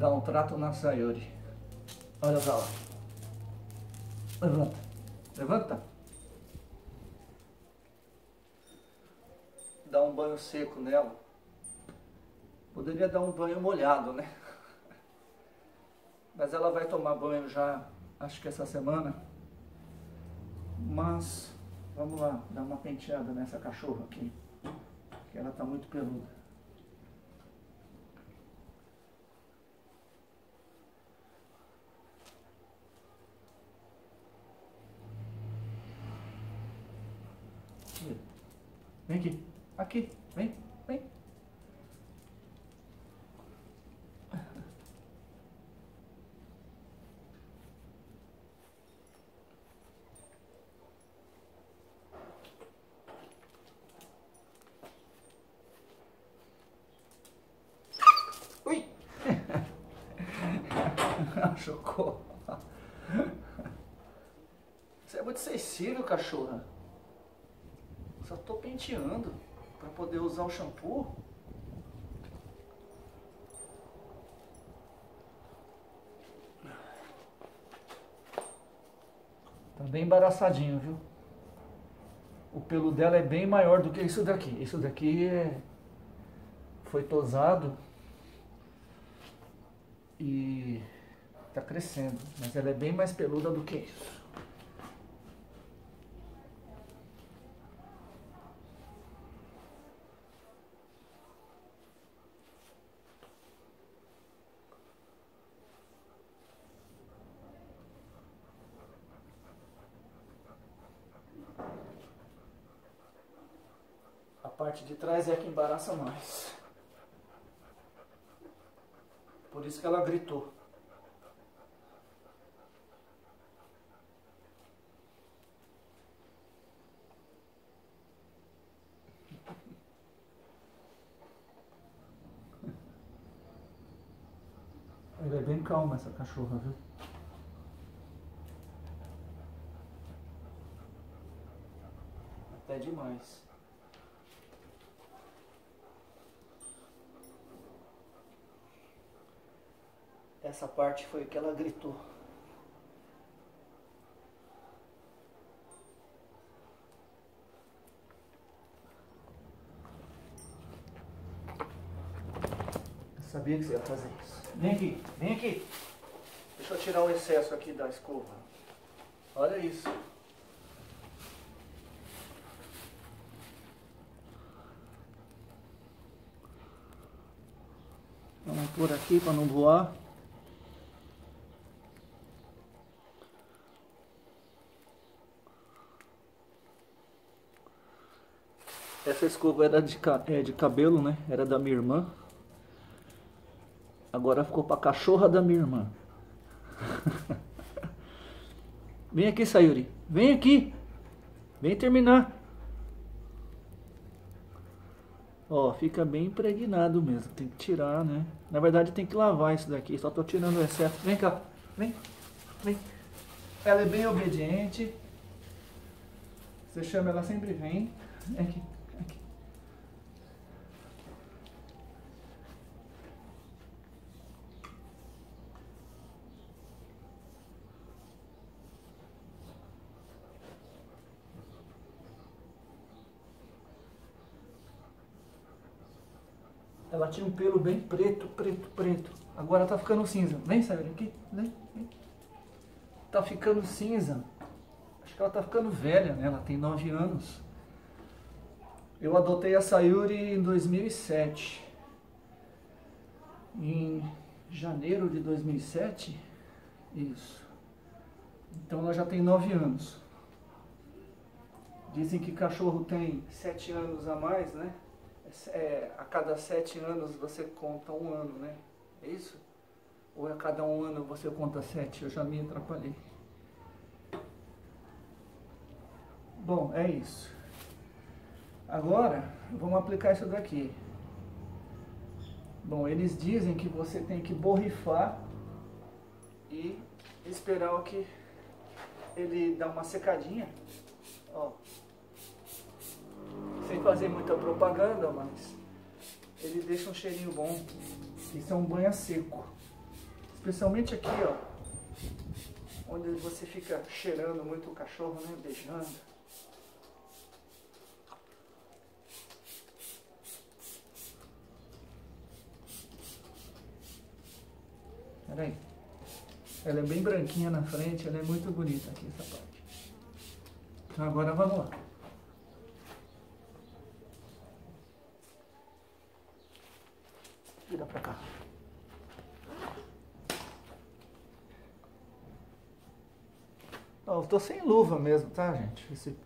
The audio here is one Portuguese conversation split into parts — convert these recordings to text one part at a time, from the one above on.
dar um trato na Sayuri. Olha pra lá. Levanta. Levanta. Dá um banho seco nela. Poderia dar um banho molhado, né? Mas ela vai tomar banho já, acho que essa semana. Mas vamos lá, dar uma penteada nessa cachorra aqui. Que ela tá muito peluda. Vem aqui. Aqui. Vem. Vem. Ui! Chocou. Você é muito sensível, cachorra. Penteando para poder usar o shampoo. Tá bem embaraçadinho, viu? O pelo dela é bem maior do que isso daqui. Isso daqui é... foi tosado e tá crescendo, mas ela é bem mais peluda do que isso. A parte de trás é a que embaraça mais. Por isso que ela gritou. Ela é bem calma essa cachorra, viu? Até demais. Essa parte foi que ela gritou. Eu sabia que você ia fazer isso. Vem aqui, vem aqui. Deixa eu tirar o excesso aqui da escova. Olha isso. Vamos por aqui para não voar. Essa escova era de, é, de cabelo, né? Era da minha irmã. Agora ficou pra cachorra da minha irmã. Vem aqui, Sayuri. Vem aqui. Vem terminar. Ó, fica bem impregnado mesmo. Tem que tirar, né? Na verdade tem que lavar isso daqui. Só tô tirando o excesso. Vem cá. Vem. Vem. Ela é bem obediente. Você chama, ela sempre vem. Vem aqui. aqui. Ela tinha um pelo bem preto, preto, preto. Agora tá ficando cinza. Vem, Sayuri, aqui. Vem, vem. Tá ficando cinza. Acho que ela tá ficando velha, né? Ela tem 9 anos. Eu adotei a Sayuri em 2007. Em janeiro de 2007. Isso. Então ela já tem 9 anos. Dizem que cachorro tem 7 anos a mais, né? É, a cada 7 anos você conta um ano, né? É isso? Ou a cada um ano você conta 7? Eu já me atrapalhei. Bom, é isso. Agora, vamos aplicar isso daqui. Bom, eles dizem que você tem que borrifar e esperar que ele dá uma secadinha. Ó. Fazer muita propaganda, mas ele deixa um cheirinho bom. Isso é um banho seco. Especialmente aqui, ó. Onde você fica cheirando muito o cachorro, né? Beijando. Peraí. Ela é bem branquinha na frente, ela é muito bonita aqui essa parte. Então agora vamos lá. Vira pra cá. eu tô sem luva mesmo, tá, gente? Esse,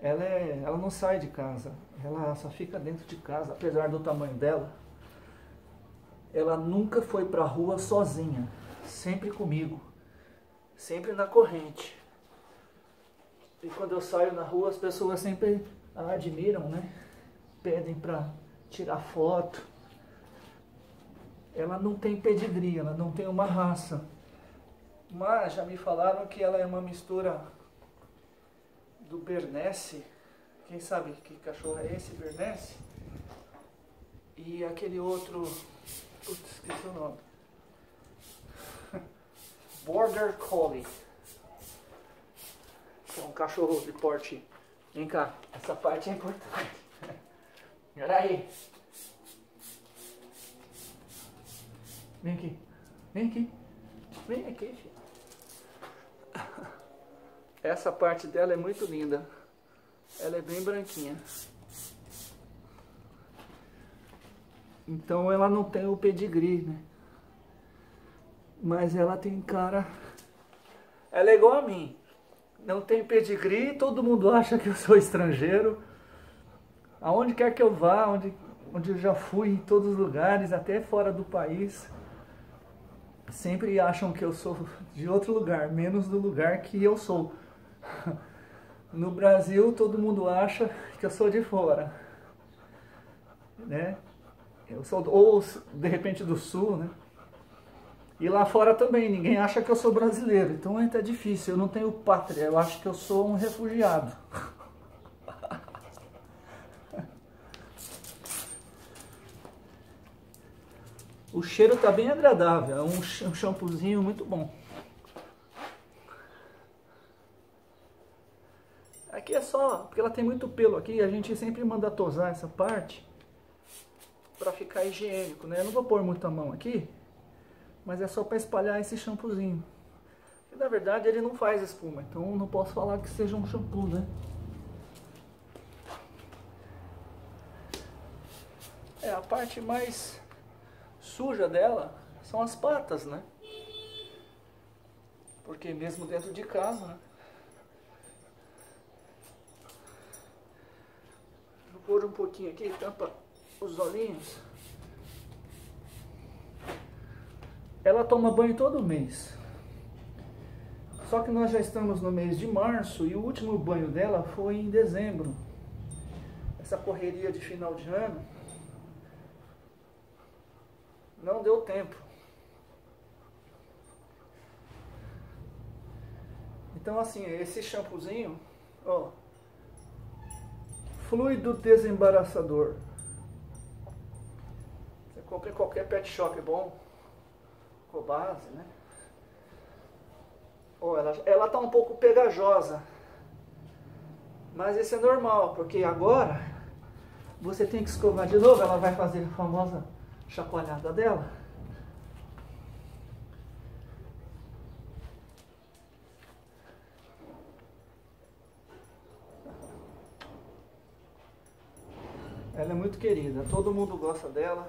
ela, é, ela não sai de casa, ela só fica dentro de casa, apesar do tamanho dela. Ela nunca foi pra rua sozinha, sempre comigo, sempre na corrente. E quando eu saio na rua, as pessoas sempre a admiram, né? Pedem pra tirar foto. Ela não tem pedigree, ela não tem uma raça. Mas já me falaram que ela é uma mistura do Bernese. Quem sabe que cachorro é esse, Bernese? E aquele outro. Putz, esqueci o nome. Border Collie. É um cachorro de porte. Vem cá, essa parte é importante. Olha aí. Vem aqui. Vem aqui. Vem aqui, filho. Essa parte dela é muito linda. Ela é bem branquinha. Então ela não tem o pedigree, né? Mas ela tem cara... Ela é igual a mim. Não tem pedigree, todo mundo acha que eu sou estrangeiro. Aonde quer que eu vá, onde, onde eu já fui, em todos os lugares, até fora do país sempre acham que eu sou de outro lugar, menos do lugar que eu sou. No Brasil, todo mundo acha que eu sou de fora, né? Eu sou ou de repente do sul, né? E lá fora também, ninguém acha que eu sou brasileiro. Então é até difícil, eu não tenho pátria, eu acho que eu sou um refugiado. O cheiro está bem agradável, é um shampoozinho muito bom. Aqui é só, porque ela tem muito pelo aqui, a gente sempre manda tosar essa parte para ficar higiênico, né? Eu não vou pôr muita mão aqui, mas é só para espalhar esse shampoozinho. E, na verdade ele não faz espuma, então não posso falar que seja um shampoo, né? É a parte mais suja dela são as patas, né? Porque mesmo dentro de casa, né? Vou pôr um pouquinho aqui, tampa os olhinhos. Ela toma banho todo mês. Só que nós já estamos no mês de março e o último banho dela foi em dezembro. Essa correria de final de ano não deu tempo. Então assim, esse shampoozinho, ó, fluido desembaraçador. Você compra em qualquer pet shop bom, com base, né? Oh, ela, ela tá um pouco pegajosa. Mas isso é normal, porque agora você tem que escovar de novo, ela vai fazer a famosa chacoalhada dela. Ela é muito querida, todo mundo gosta dela.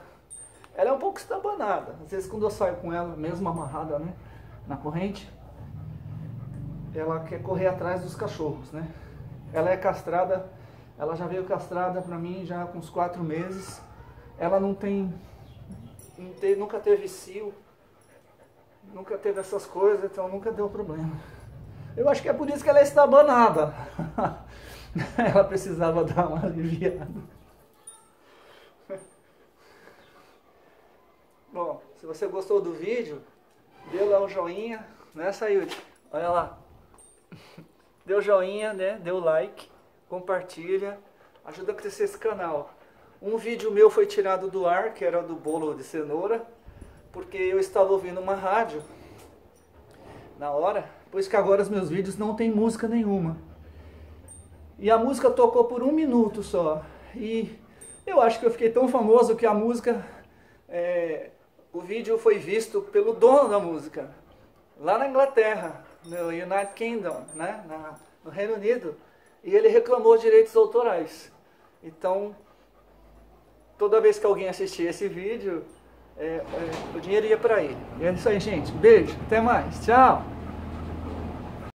Ela é um pouco estabanada. Às vezes quando eu saio com ela, mesmo amarrada né, na corrente, ela quer correr atrás dos cachorros, né? Ela é castrada, ela já veio castrada para mim já com uns quatro meses. Ela não tem nunca teve cio, nunca teve essas coisas, então nunca deu problema. Eu acho que é por isso que ela é estabanada. ela precisava dar uma aliviada. Bom, se você gostou do vídeo, dê lá um joinha, né, Sayuri? Olha lá. O joinha, né? O like, compartilha, ajuda a crescer esse canal. Um vídeo meu foi tirado do ar, que era do bolo de cenoura. porque eu estava ouvindo uma rádio na hora, pois que agora os meus vídeos não tem música nenhuma. E a música tocou por um minuto só. E eu acho que eu fiquei tão famoso que a música, é, o vídeo foi visto pelo dono da música, lá na Inglaterra, no United Kingdom, né, na, no Reino Unido. E ele reclamou direitos autorais. Então, toda vez que alguém assistir esse vídeo, é, é, o dinheiro ia para ele. E é isso aí, gente. Beijo, até mais. Tchau.